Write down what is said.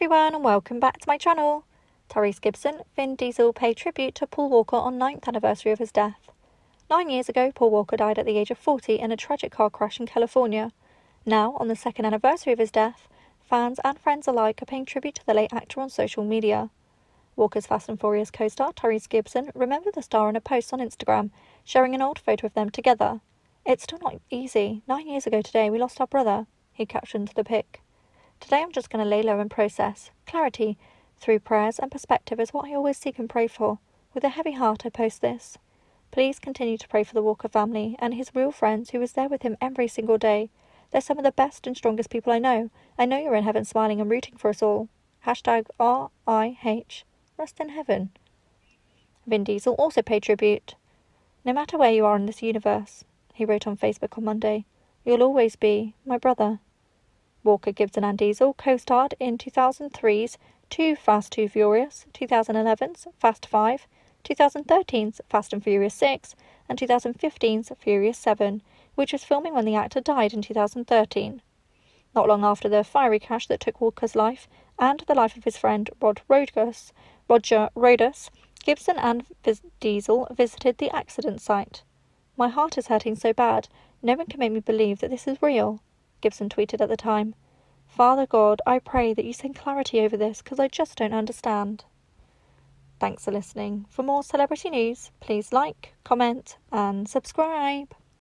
everyone and welcome back to my channel. Tyrese Gibson, Vin Diesel paid tribute to Paul Walker on 9th anniversary of his death. Nine years ago, Paul Walker died at the age of 40 in a tragic car crash in California. Now, on the second anniversary of his death, fans and friends alike are paying tribute to the late actor on social media. Walker's Fast and Furious co-star Tyrese Gibson remembered the star in a post on Instagram, sharing an old photo of them together. It's still not easy. Nine years ago today, we lost our brother, he captioned the pic. Today I'm just going to lay low and process. Clarity through prayers and perspective is what I always seek and pray for. With a heavy heart, I post this. Please continue to pray for the Walker family and his real friends who was there with him every single day. They're some of the best and strongest people I know. I know you're in heaven smiling and rooting for us all. Hashtag R-I-H. Rest in heaven. Vin Diesel also paid tribute. No matter where you are in this universe, he wrote on Facebook on Monday, you'll always be my brother. Walker, Gibson, and Diesel co starred in 2003's Too Fast, Too Furious, 2011's Fast 5, 2013's Fast and Furious 6, and 2015's Furious 7, which was filming when the actor died in 2013. Not long after the fiery crash that took Walker's life and the life of his friend Rod Rodas, Roger Rodas, Gibson and Diesel visited the accident site. My heart is hurting so bad, no one can make me believe that this is real. Gibson tweeted at the time. Father God, I pray that you send clarity over this because I just don't understand. Thanks for listening. For more celebrity news, please like, comment, and subscribe.